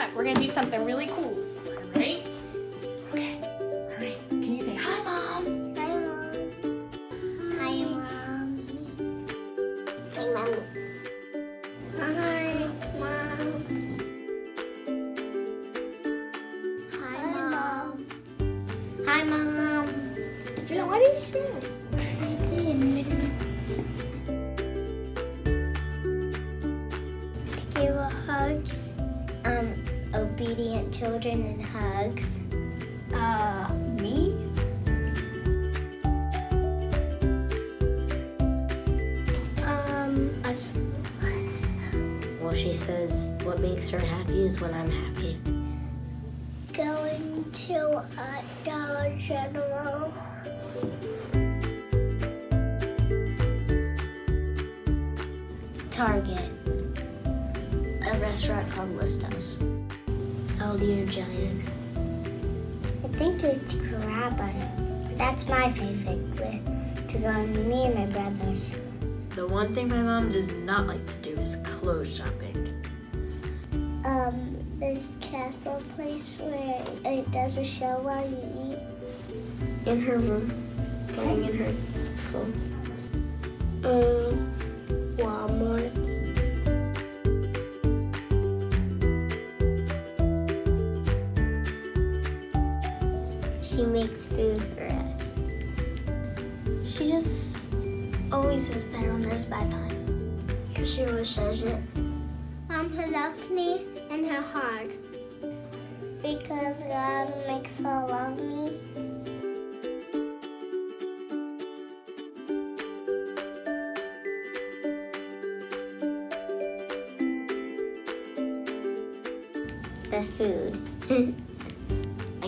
what? We're gonna do something really cool. Ready? Okay. All right. Can you say hi, mom? Hi, Mom. Hi, Mommy. Hi, Mommy. Hi, Mom. Hi, Mom. Hi, Mom. Julia, what did you say? Obedient children and hugs. Uh, me? Um, us. Well, she says what makes her happy is when I'm happy. Going to a Dollar General. Target. A restaurant called Listos. Aldi or Giant. I think it's Carrabba's. But that's my favorite with to go with me and my brothers. The one thing my mom does not like to do is clothes shopping. Um, this castle place where it does a show while you eat. In her room, playing in her phone. Um, She makes food for us. She just always says that when there's bad times. Because she always says it. Mom who loves me in her heart. Because God makes her love me. The food.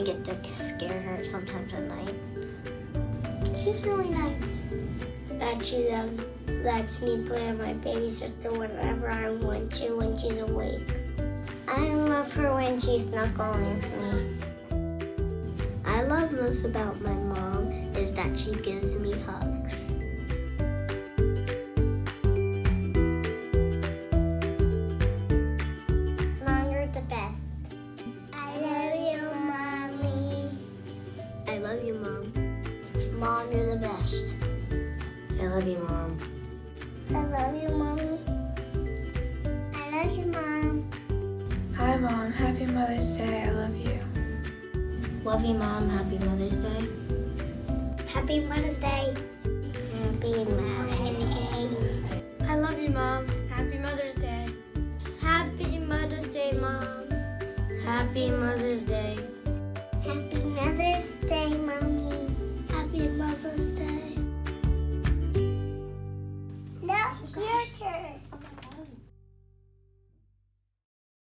I get to scare her sometimes at night. She's really nice. That she lets me play on my baby sister whenever I want to when she's awake. I love her when she snuggles me. I love most about my mom is that she gives me hugs. You're the best. I love you, Mom. I love you, Mommy. I love you, Mom. Hi, Mom. Happy Mother's Day. I love you. Love you, Mom. Happy Mother's Day. Happy Mother's Day. Happy Mother's Day. I love you, Mom. Happy Mother's Day. Happy Mother's Day, Mom. Happy Mother's Day.